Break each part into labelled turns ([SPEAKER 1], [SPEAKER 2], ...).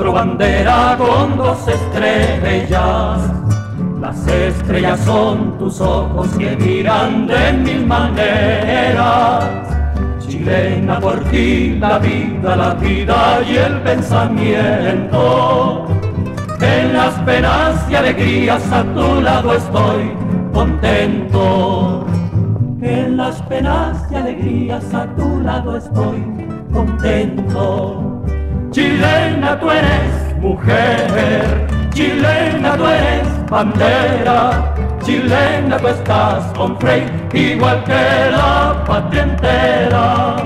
[SPEAKER 1] cuatro banderas con dos estrellas. Las estrellas son tus ojos que miran de mil maneras. Chilena por ti la vida, la vida y el pensamiento. En las penas y alegrías a tu lado estoy contento. En las penas y alegrías a tu lado estoy contento. Chilena tú eres mujer, chilena tú eres bandera, chilena tú estás con Frey, igual que la patria entera.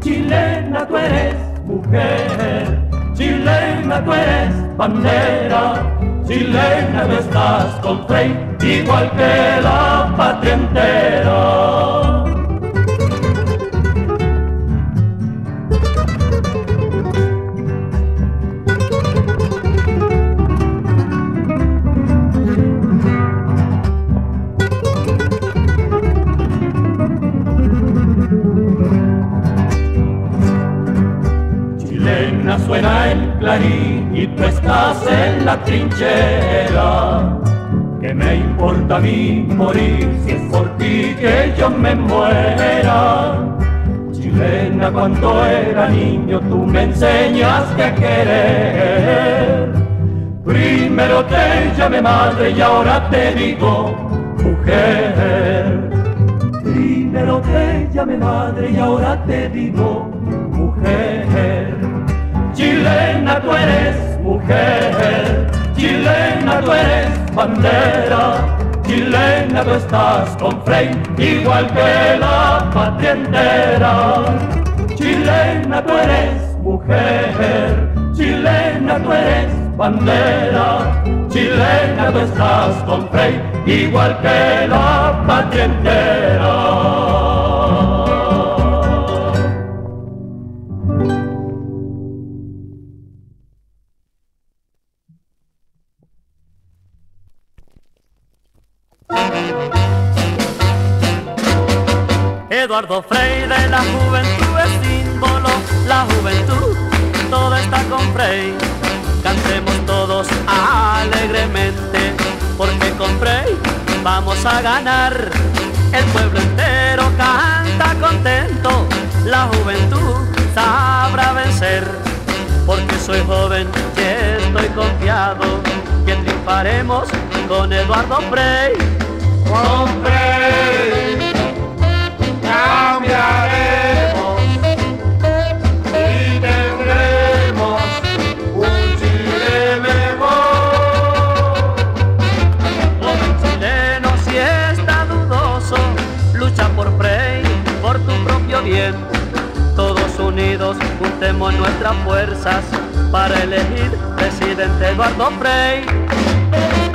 [SPEAKER 1] Chilena tú eres mujer, chilena tú eres bandera, chilena tú estás con Frey, igual que la patria entera. Suena el clarín y tú estás en la trinchera. ¿Qué me importa a mí morir si es por ti que yo me muera? Chilena, cuando era niño tú me enseñaste a querer. Primero te llamé madre y ahora te digo mujer. Primero te llamé madre y ahora te digo mujer. Chilena tú eres mujer, chilena tú eres bandera, chilena tú estás con Frey, igual que la patria entera. Chilena tú eres mujer, chilena tú eres bandera, chilena tú estás con Frey, igual que la patria entera.
[SPEAKER 2] Eduardo Frei de la juventud es símbolo, la juventud, todo está con Frei. Cantemos todos alegremente, porque con Frei vamos a ganar. El pueblo entero canta contento, la juventud sabrá vencer. Porque soy joven y estoy confiado que triunfaremos con Eduardo Frey, por tu propio bien. Todos unidos juntemos nuestras fuerzas para elegir presidente Eduardo Frey.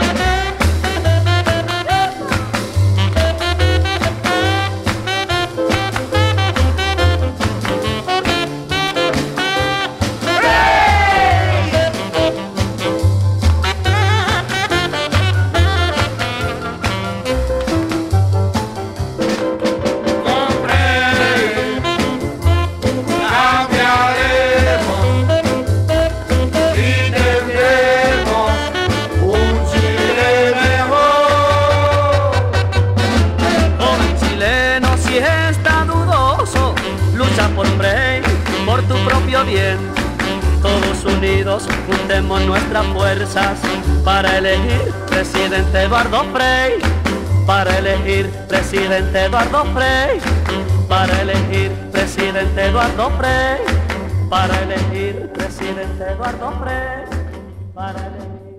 [SPEAKER 2] Por Frey, por tu propio bien. Todos unidos juntemos nuestras fuerzas. Para elegir presidente Eduardo Frey, para elegir presidente Eduardo Frey, para elegir presidente Eduardo Frey, para elegir presidente Eduardo Frey, para elegir